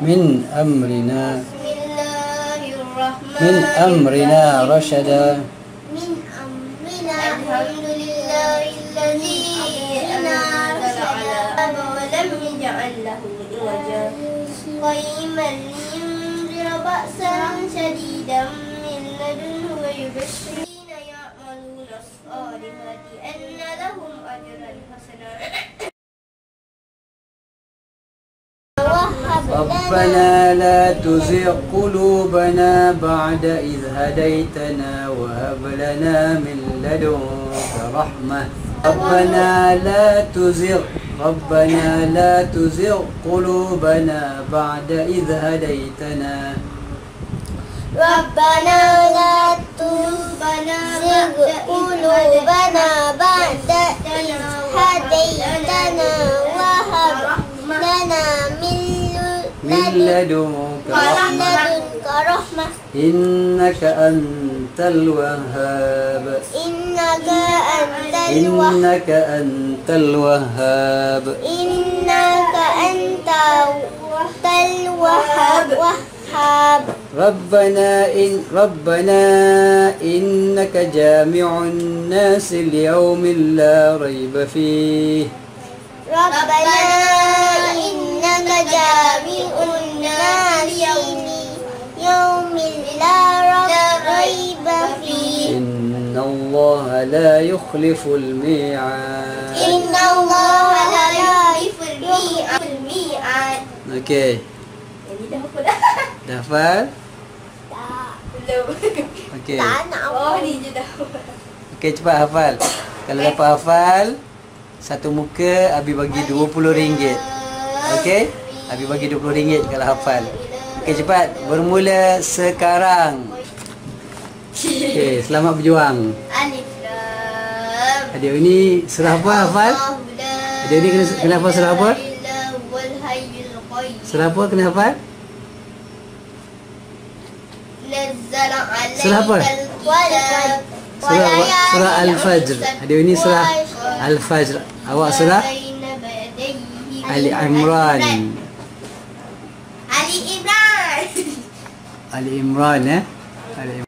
من أمرنا. من أمرنا رشدا. من أمرنا الحمد لله الذي أنزل على ولم يجعل له عوجا قيما لينذر بأسا شديدا من لدنه ويبشر الذين يعملون الصالحات أن لهم أجرا حسنا. ربنا لا تزغ قلوبنا بعد إذ هديتنا وهب لنا من لدنك رحمة. ربنا لا تزغ ربنا لا تزغ قلوبنا بعد إذ هديتنا. ربنا لا من لدنك رحمة. إنك أنت الوهاب. إنك أنت الوهاب. إنك أنت الوهاب. إنك أنت الوهاب. وهاب. ربنا إن ربنا إنك جامع الناس ليوم لا ريب فيه. ربنا الله لا يخلف الميعاد إن الله لا يخلف الميعاد Okey, Jadi dah apa dah? dah hafal? Tak. Belum. Okey. Tak nak Oh, ni je dah. Okey, cepat hafal. Kalau dapat hafal, satu muka Abi bagi RM20. Okey? Abi bagi RM20 kalau hafal. Okey, cepat. Bermula sekarang. Okey, selamat berjuang. Alif lam. Adik ini surah apa hafal? Adik ni kena, kena hafal surah apa? Surah apa kena hafal? Surah apa? Surah surah Al-Fajr. Adik ini surah Al-Fajr. Awak surah Ali Imran. Ali Imran. Ali Imran eh. Ali Imran.